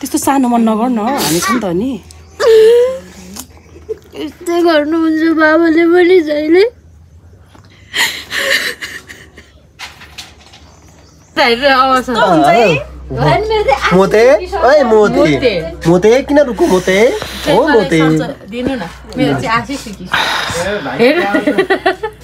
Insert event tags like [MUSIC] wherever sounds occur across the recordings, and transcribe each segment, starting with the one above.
त्यस्तो सानो मन नगर न हामी छ नि त नि। यस्तै गर्नुहुन्छ बाबाले पनि जहिले। मोते? ओइ मोते। मोते। किन रुको मोते? हो मोते। दिनु न। मेरो चाहिँ आशै सिकिस [LAUGHS]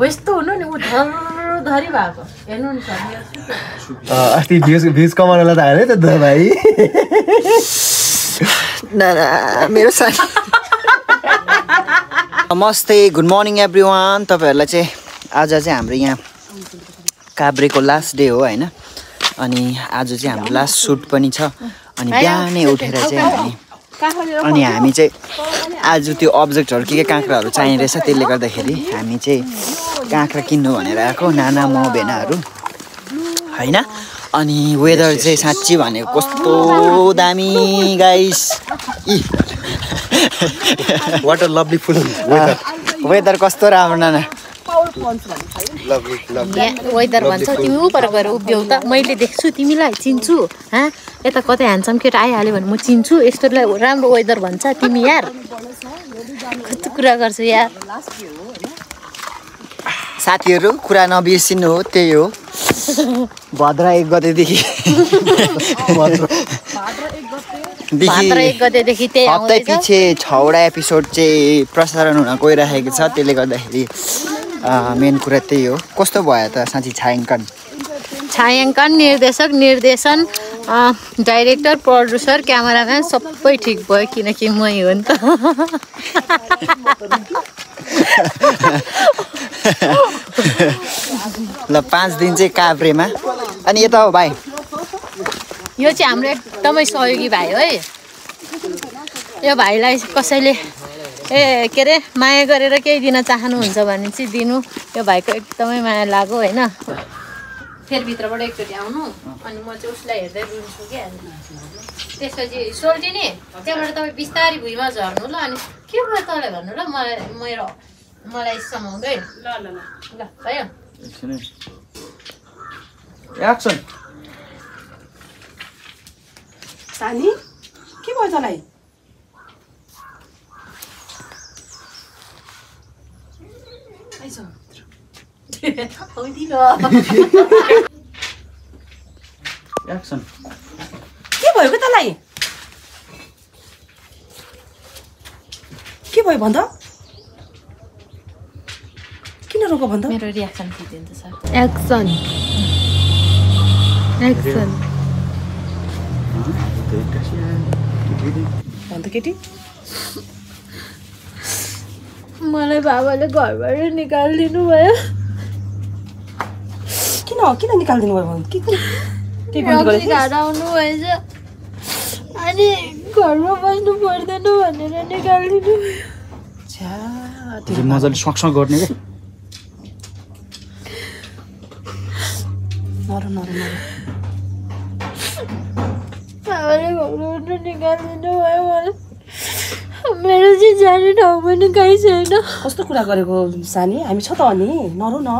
हो यस्तो हुनु नि ऊ धर धरी भएको हेर्नु नि अस्ति भ्युज भ्युज कमाउनलाई त हाल्यो त भाइ। [LAUGHS] ना ना, मेरो साथी नमस्ते गुड मर्निङ एभ्री वान तपाईँहरूलाई चाहिँ आज चाहिँ हाम्रो यहाँ काभ्रेको लास्ट डे हो होइन? अनि आज चाहिँ हाम्रो लास्ट सुट पनि छ। अनि बिहानै उठेर चाहिँ हामी अनि हामी चाहिँ आज त्यो अब्जेक्टहरू के के काँक्राहरू चाहिने रहेछ त्यसले गर्दाखेरि हामी चाहिँ काँक्रा किन्नु भनेर आएको नाना म भेनाहरू। होइन? अनि वेदर चाहिँ साँच्ची भनेको कस्तो दामी guys e. What a lovely full weather कस्तो राम्रो नाना। वेदर भन्छ तिमी उपर गएर उभियौ त। मैले देख्छु तिमीलाई चिन्छु हाँ? यता कतै ह्यान्डसम केटा आइहाल्यो भने म चिन्छु यस्तोलाई राम्रो वेदर भन्छ तिमी यार। कस्तो कुरा गर्छु यार। साथीहरू कुरा नबिर्सिनु हो त्यही हो। भद्र एक गतेदेखि। भाद्र। एक गतेदेखि त्यही हप्तै आउँदैछ। पछि छवटा एपिसोड चाहिँ प्रसारण हुन गइरहेको छ त्यसले गर्दाखेरि। मेन कुरा त्यही हो। कस्तो भयो त साँच्ची छायाङ्कन? छायाङ्कन निर्देशक निर्देशन डाइरेक्टर प्रड्युसर क्यामेराम्यान सबै ठिक भयो किनकि मै हो नि त। ल पाँच दिन चाहिँ काभ्रेमा। अनि यता हो भाइ। यो चाहिँ हाम्रो एकदमै सहयोगी भाइ है। यो भाइलाई कसैले ए के अरे माया गरेर केही दिन चाहनुहुन्छ भने चाहिँ दिनु। यो भाइको एकदमै माया लाग्यो होइन? फेरि भित्रबाट एकचोटि आउनु अनि म चाहिँ उसलाई हेर्दै रुन्छु क्या। त्यसपछि सोल्टिने त्यहाँबाट तपाईँ बिस्तारै भुइँमा झर्नु ल अनि के भयो तँलाई भन्नु ल मलाई मेरो मलाई समाउँदै। ल ल ल। ल भयो। एक्सन सानी के भयो तँलाई आइज एक्सन के भयो कि तँलाई के भयो भन त किन रोको भन त मेरो रियाक्सन एक्सन एक्सन भन त केटी मलाई बाबाले घरबाट निकालिदिनु भयो। किन? किन निकालिदिनु भयो आउनु भएछ। अनि घरमा बस्नु पर्दैन भनेर निकालिदिनु भयो। मजाले सक्सक गर्ने क्या नर नर नर। बाबाले घरबाट निकालिदिनु भयो मलाई। मेरो चाहिँ जाने ठाउँ पनि कहीँ छैन। कस्तो कुरा गरेको सानी? हामी छ त अनि। नरौ न।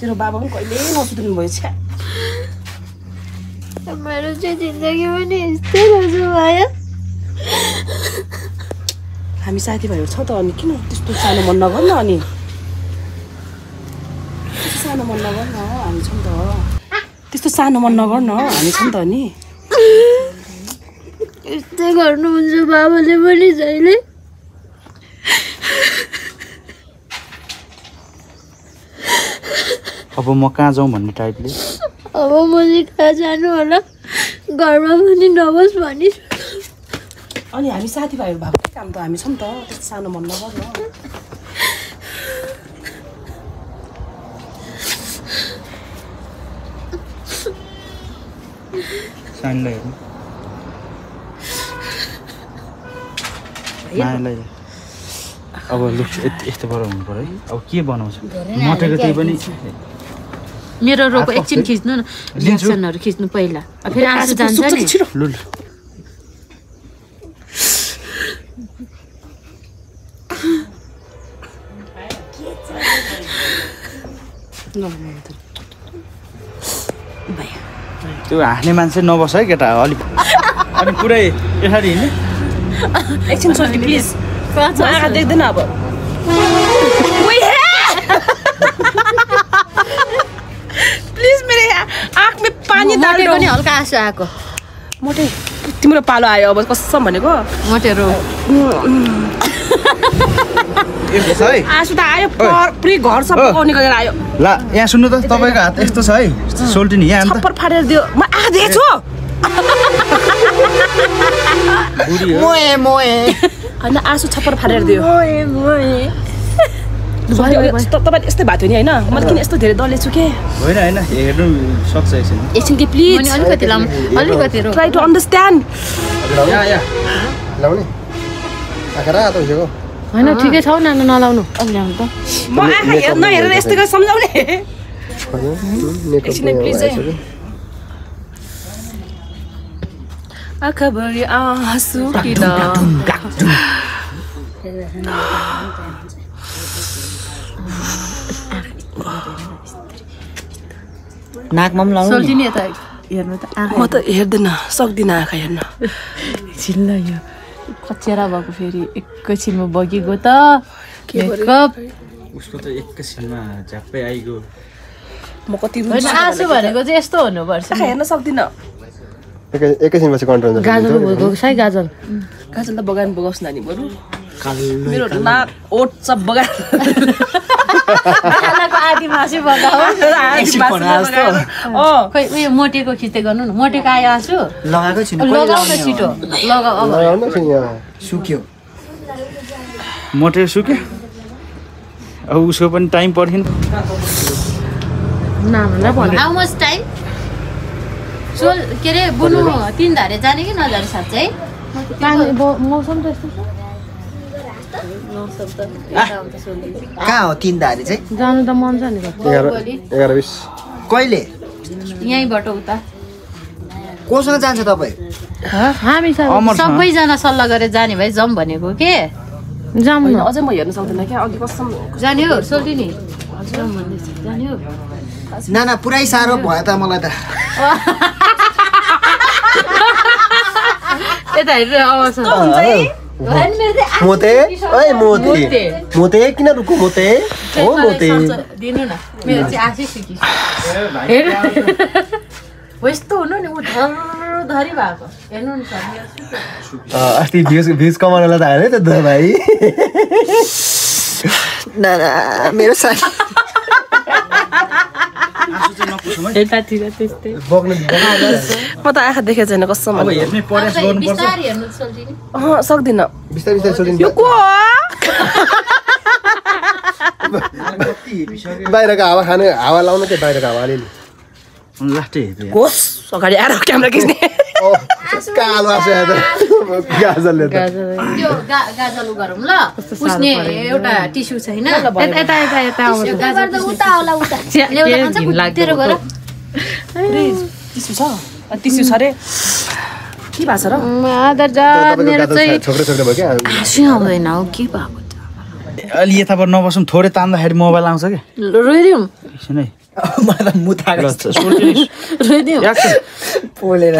तेरो बाबा पनि कहिले नसुत्रिनु भयो छ्या। मेरो चाहिँ जिन्दगी पनि यस्तै दाजु भयो हामी साथीभाइहरू छ त अनि किन त्यस्तो सानो मन नगर न अनि? त्यस्तो सानो मन नगर न हामी छौँ त। त्यस्तो सानो मन नगर न हामी छौँ त अनि। यस्तै गर्नुहुन्छ बाबाले पनि जहिले। अब म कहाँ जाउँ भन्ने टाइपले? अब म चाहिँ कहाँ जानु होला? घरमा पनि नबोस् भनी अनि हामी साथीभाइहरू भएको काम त हामी छौँ त त्यस्तो सानो मन नगर न सानलाई मायालाई अब लु यति यस्तो पारा हुनु पऱ्यो है। अब के बनाउँछ? मटेको त्यही पनि मेरो रोको एकछिन खिच्नु न। रियाक्सनहरू खिच्नु पहिला। फेरि आँसु जान्छ नि। त्यो हाँस्ने मान्छे नबस है केटा अलिक अनि पुरै पछाडि हिँड्ने। एकछिन सोच्नु प्लिज आँखा देख्दैन अब प्लिज मेरो आँख में पानी मोटे पनि हल्का आँसु आएको। मोटे तिम्रो पालो आयो अब कसम भनेको? मोटेहरू [LAUGHS] आँसु त आयो पर- घर सब पकाउने गरेर आयो। ला यहाँ सुन्नु त तपाईँको हात यस्तो छ है? सोल्टिनी यहाँ फाटेर दियो। म आँखा देखेको छु [LAUGHS] मोए मोए होइन आँसु छप्पर फाटेर दियो तपाईँले यस्तै भएको थियो नि होइन मैले किन यस्तो धेरै दलेछु के होइन होइन हेर्नु सक्छ एकछिन एकछिन कि प्लिज अलिकति लाम अलिकति रो ट्राई टु अन्डरस्ट्यान्ड लाउने आँखा रातो भइसक्यो होइन ठिकै छ हौ नानु नलाउनु अघि ल्याउनु त म आँखा हेर नहेरेर यस्तो गरेर सम्झाउने एकछिन है, आँखाभरि आँसु किन नाकमा पनि लाउनु नि। सोल्टिनी यता हेर्नु त आँखा म त हेर्दैन सक्दिनँ आँखा हेर्न एकछिन ल यो कचेरा भएको फेरि एकैछिनमा बगिगयो त मेकअप उसको त एकैछिनमा झ्याप्पै आइगयो म कति आँसु भनेको चाहिँ यस्तो हुनुपर्छ आँखा हेर्न सक्दिनँ एकैछिनपछि कन्ट्रोल भएको साइ त बगान बगाउँछु नानी बरु। मेरो नाक सब बगान। मासु उयो मोटेको खिच्दै गर्नु न। मोटेको आयो आँसु। लगाएको लगाउ सुक्यो। मोटे सुक्यो? अब उसको पनि टाइम पर्खिन मच टाइम सोल के अरे बुनु तिन धारे जाने कि नजाने साँच्चै मौसम त यस्तो छ। कहाँ हो तिन धारे चाहिँ? जानु त मन छ नि एघार बिस। कहिले? यहीँबाट उता। कोसँग जान्छ तपाईँ? हामी। सबैजना सल्लाह गरेर जाने भए जाउँ भनेको के? न। अझै म हेर्न सक्दिनँ क्या अघि कसम जाने हो सोल्टी नि जाने हो। नाना पुरै साह्रो भयो त मलाई त। [LAUGHS] यता हेरेर आवाज मोते ओइ मोते मोते किन रुको मोते हो मोते दिनु न मेरो चाहिँ आशै सुकि हेर हो यस्तो हुनु नि ऊ धर धरी भएको हेर्नु नि अस्ति भ्युज भ्युज कमाउनलाई त हाल्यो त भाइ नाना मेरो साथी म त आँखा देखेको छैन कसम अब हेर्ने प्रयास खै, गर्नुपर्छ बिस्तारै हेर्नु सोल्टी नि अँ सक्दिनँ बाहिरको हावा खाने हावा लाउनु चाहिँ बाहिरको हावा अलिअलि लास्टै होस् अगाडि आएर क्यामेरा खिच्ने ओ, कालो आएको गाजलले त। त्यो गाजल उ गरौँ ल। पुस्ने एउटा टिस्यु छैन यता यता यता गाजल उता होला उता। [LAUGHS] ल्याउँदा खान्छ तेरो गर टिस्यु छ? टिस्यु छ अरे के भएको छ र? तपाईँको मेरो चाहिँ छोक्रे छोक्रे भयो क्या? हाँसी आउँदैन हो के भएको अलि यताबाट नबसौँ थोरै तान्दाखेरि मोबाइल आउँछ कि? रोइदिउँ। एकछिन है [LAUGHS] मलाई त मुथा ल, सोल्टिनी, [LAUGHS] रोइदिउँ। एक्सन। पोलेर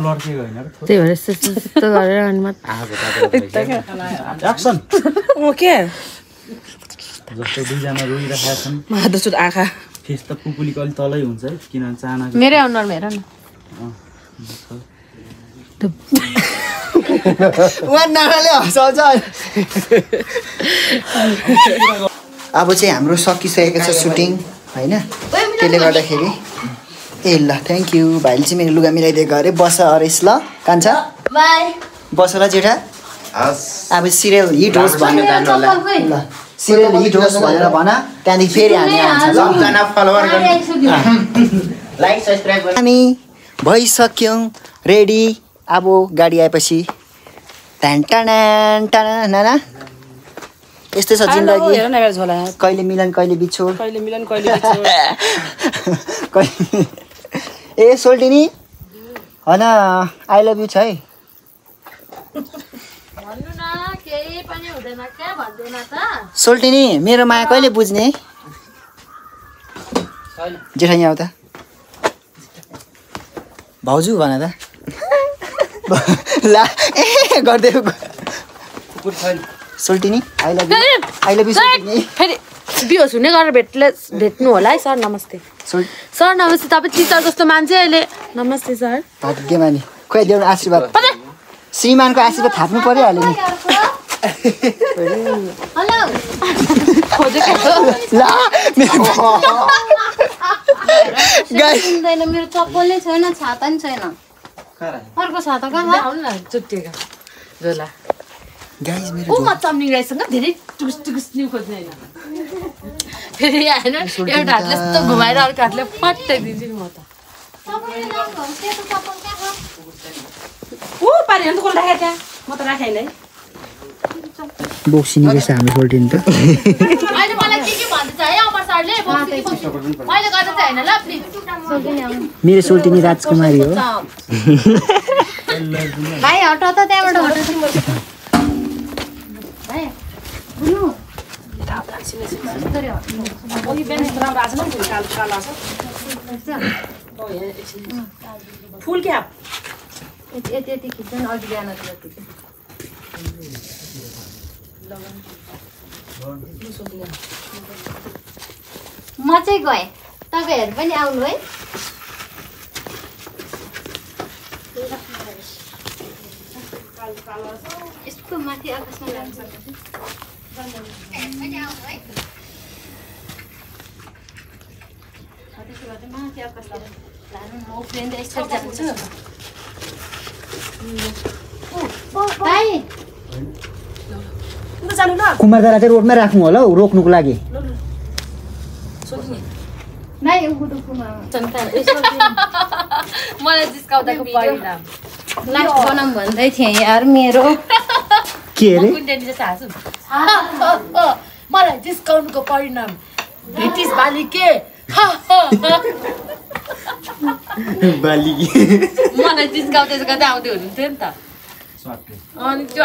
त्यही भएर यस्तो यस्तो गरेर अनि मात्र। एक्सन अँ के? जस्तो दुईजना रोइरहेका छन्। माधुसुत आँखा। फेस त कुकुलीको अलिक तलै हुन्छ है किनभने चाना मेरै अनुहारमा हेर न। उहाँ नानाले हँसाउँछ। अब चाहिँ हाम्रो सकिसकेको छ सुटिङ होइन? त्यसले गर्दाखेरि ए ल थ्याङ्क यू भाइले चाहिँ मेरो लुगा मिलाइदिएको अरे बस अरेस ल। कान्छा? बाई। बस ल जेठा? अब सिरियल हिट होस् भन्नु ल सिरियल हिट होस् भनेर भन। त्यहाँदेखि फेरि हामी आउँछ ल। हामी भइसक्यौँ। रेडी अब गाडी आएपछि। टान टान टान नाना यस्तै छ हेर जिन्दगी कहिले मिलन कहिले बिछोड। कहिले मिलन कहिले। [LAUGHS] कहिले ए सोल्टिनी होइन आई लभ यु छ है। भन्नु न केही पनि हुँदैन क्या भन्दैन त। सोल्टिनी मेरो माया कहिले बुझ्ने? जेठानी त। भाउजू भन त। ला ए गर्दै सोल्टिनी I love you I love you सोल्टिनी फेरि बिहोस हुने गरेर भेट्ले भेट्नु होला है सर नमस्ते। सर। नमस्ते तपाईँ टिचर जस्तो मान्छे अहिले। नमस्ते सर। भाग्यमानी खोइ देऊ न आशीर्वाद श्रीमानको आशीर्वाद थाप्नु परिहाल्यो नि। ला मेरो चप्पल नै छैन छाता नि छैन। अर्को छाता कहाँ? आउनु न चुट्टिएका झोला ऊ म चम्नी राईसँग धेरै टुकुस टुकुस न्यु खोज्ने होइन। फेरि होइन एउटा हातले यस्तो घुमाएर अर्को हातले फट्टै दिन्छु नि म त। ऊ पारि अन्त कसले राखेको त्यहाँ? म त राखेँ है। बोक्सिनी रहेछ हाम्रो सोल्टिनी त। अहिले मलाई के के भन्दैछ है अमर सरले? मैले गर्दा चाहिँ होइन ल प्लिज मेरो सोल्टिनी राजकुमारी हो। [LAUGHS] भाइ हट त त्यहाँबाट हट। फुल क्याप यति यति यति खिच्छ नि अघि बिहान जति म चाहिँ गएँ। तपाईँहरू पनि आउनु है। यस्तो माथि आकाशमा जान्छु। भाइ अन्त जानु ल कुमारदारा चाहिँ रोडमै राख्नु होला हौ रोक्नुको लागि। मलाई जिस्काउँदाको परिणाम। लास्ट बनाऊँ भन्दै थिएँ यार मेरो। के अरे? [LAUGHS] मलाई जिस्काउनुको परिणाम। ब्रिटिस बालिके। [LAUGHS] बाली मलाई जिस्काउँदै गर्दै आउँदै हुनुहुन्थ्यो नि त। अनि त्यो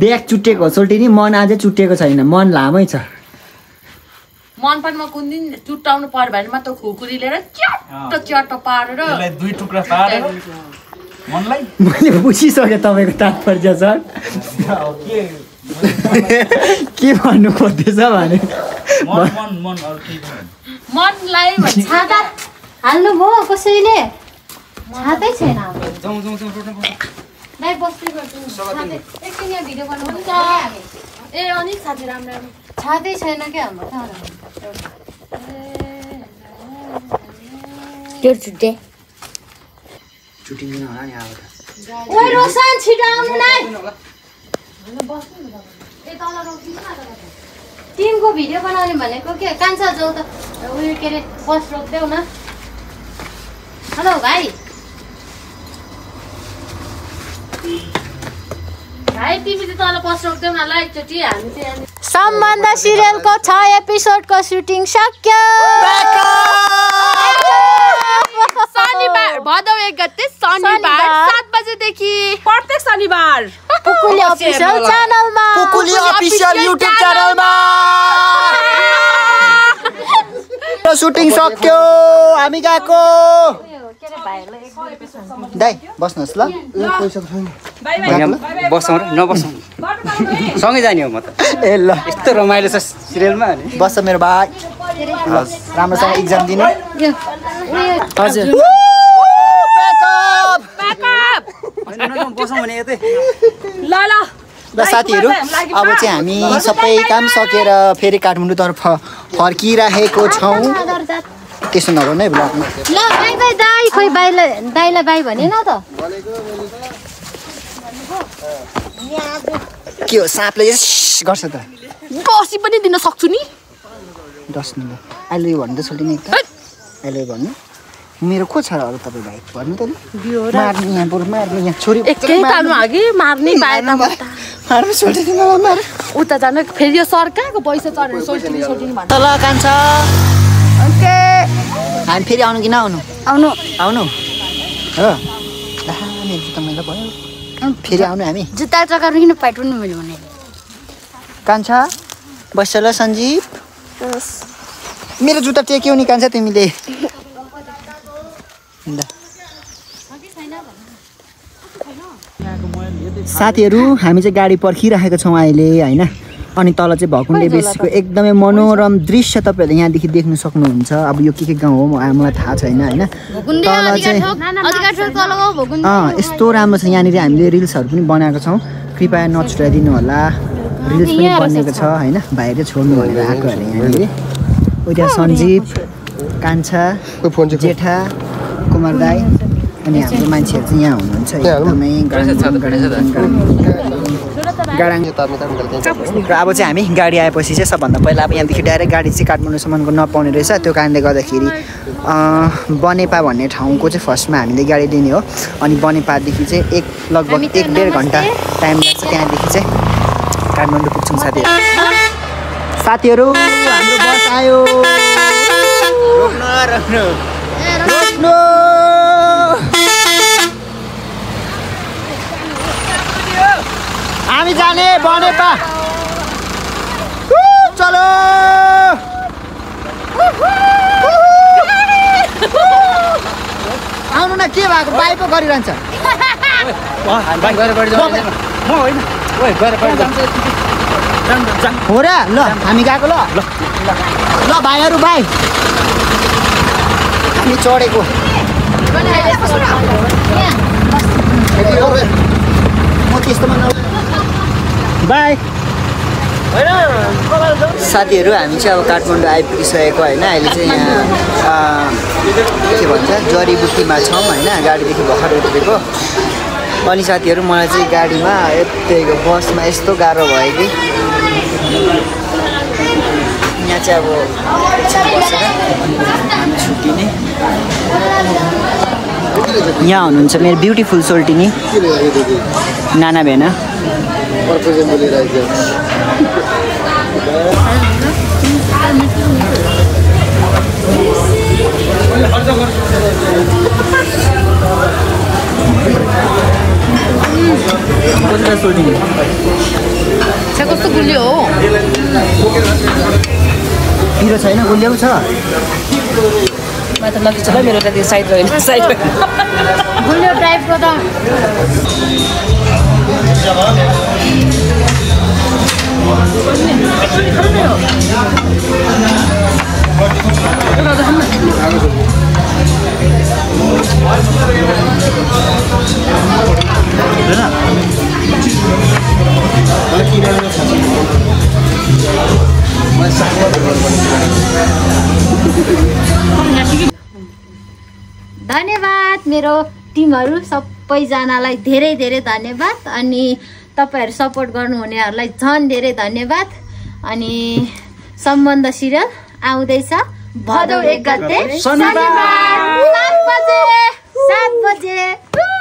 ब्याग चुट्टिएको हो सोल्टिनी मन अझै चुट्टिएको छैन। मन लामै छ। मन पनि म कुन दिन चुट्टाउनु पर्यो भने मात्र खुकुरी लिएर च्याट्ट च्याट्ट पारेर त्यसलाई दुई टुक्रा पारेर मैले बुझिसकेँ तपाईँको तात्पर्य सर के? के भन्नु खोज्दैछ भने? मन मन मन अरू केही पनि मनलाई भन्छ। छाता हाल्नुभयो कसैले? छातै छैन ए अनि साथी राम्रो राम्रो। छातै छैन क्या हाम्रो। त्यो छुट्टे। छुट्टिँदैन होला नि अब त ओइ रोशन छिटो आउनु नै टिमको भिडियो बनाउने भनेको के कान्छा जाउ त उयो के अरे बस रोकिदेऊ न हेलो भाइ भाइ तिमी चाहिँ तल बस रोक्दैौ न ल एकचोटि हामी चाहिँ यहाँनिर सम्बन्ध सिरियलको छ एपिसोडको सुटिङ सक्यो शनिबार। भदौ एक गते शनिबार। सात बजेदेखि। प्रत्येक शनिबार। पुकुली अफिसियल च्यानलमा कुकुली अफिसियल युट्युब च्यानलमा सुटिङ सक्यो हामी गएको दाइ बस्नुहोस् ल। बसौँ र नबसौँ सँगै। जाने हो म त। ए ल। यस्तो रमाइलो छ सिरियलमा अनि। बस्छ मेरो भाइ। राम्रोसँग इक्जाम दिने। हजुर। बसौँ भने यतै ल ल। ल साथीहरू अब चाहिँ हामी सबै काम सकेर फेरि काठमाडौँतर्फ फर्किराखेको छौँ। त्यसो नगर्नु है ब्लगमा ल बाई बाई दाई खोइ बाईलाई दाईलाई बाई भने न त। के हो साँपले यस गर्छ त? बसी पनि दिन सक्छु नि। डस्नु ल अहिले यो भन्नु त एकदम अहिले भन्नु। मेरो को छ र अरू तपाईँ भाइ? भन्नु त ल मार्ने यहाँ बरु मार्ने यहाँ छोरी मार्ने। मार्नु मार उता जानु फेरि यो सर कहाँको पैसा चढेर सोल्टिनी सोल्टिनी भन्छ तल कान्छ। हामी फेरि आउनु कि नआउनु आउनु आउनु हो मेरो जुत्ता मैला भयो फेरि आउनु हामी जुत्ता चकाउनु किन पाइट पनि मैले भने कान्छा बस्छ ल सञ्जीव मेरो जुत्ता टेक्यौ नि कान्छ तिमीले ल। साथीहरू हामी चाहिँ गाडी पर्खिरहेको छौँ अहिले होइन अनि तल चाहिँ भकुण्डे बेसीको एकदमै मनोरम दृश्य तपाईँहरूले यहाँदेखि देख्न सक्नुहुन्छ। अब यो के के गाउँ हो म- मलाई थाहा छैन होइन? तल चाहिँ अँ यस्तो राम्रो छ यहाँनिर हामीले रिल्सहरू पनि बनाएको छौँ। कृपया नछुटाइदिनु होला। रिल्स पनि बनिएको छ होइन? भाइले छोड्नु भनेर आएको अरे यहाँनिर। उता सञ्जीव कान्छा जेठा कुमार दाई अनि हाम्रो मान्छेहरू चाहिँ यहाँ हुनुहुन्छ। एकदमै गाडाङ- र अब चाहिँ हामी गाडी आएपछि चाहिँ सबभन्दा पहिला अब यहाँदेखि डाइरेक्ट गाडी चाहिँ काठमाडौँसम्मको नपाउने रहेछ। त्यो कारणले गर्दाखेरि बनेपा भन्ने ठाउँको चाहिँ फर्स्टमा हामीले गाडी लिने हो। अनि बनेपादेखि चाहिँ एक लगभग एक डेढ घन्टा टाइम लाग्छ त्यहाँदेखि चाहिँ काठमाडौँ पुग्छौँ साथीहरू। साथीहरू हाम्रो बस आयो। हामी जाने बनेपा उ, चलो। [LAUGHS] आउनु न के भएको? बाई पो गरिरहन्छ। [LAUGHS] हो। र ल हामी गएको ल। ल। भाइहरू भाइ हामी चढेको म त्यस्तोमा न बाई। साथीहरू हामी चाहिँ अब काठमाडौँ आइपुगिसकेको होइन अहिले चाहिँ यहाँ अँ, के भन्छ जडीबुटीमा छौँ होइन गाडीदेखि भर्खर उत्रेको अनि साथीहरू मलाई चाहिँ गाडीमा यतिको बसमा यस्तो गाह्रो भयो कि। यहाँ चाहिँ अब बसेर हामी छुट्टिने। यहाँ हुनुहुन्छ मेरो ब्युटिफुल सोल्टिनी नाना भेना। सोल्टिनी चाहिँ कस्तो गुलियो हो पिरो छैन गुलियो छ मलाई त नजिक छ ल मेरो त त्यो साइड रहेन साइड गुलियो टाइपको त धन्यवाद मेरो टिमहरू सबैजनालाई धेरै धेरै धन्यवाद अनि तपाईँहरू सपोर्ट गर्नुहुनेहरूलाई झन् धेरै धन्यवाद अनि सम्बन्ध सिरियल आउँदैछ। भदौ एक गते। शनिबार। सात बजे। सात बजे।